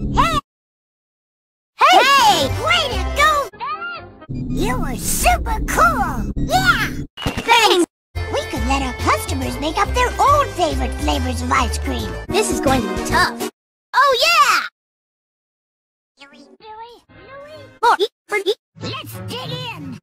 Hey! Hey! Hey! Way to go! You were super cool! Yeah! Thanks! We could let our customers make up their own favorite flavors of ice cream. This is going to be tough. Oh, yeah! Let's dig in!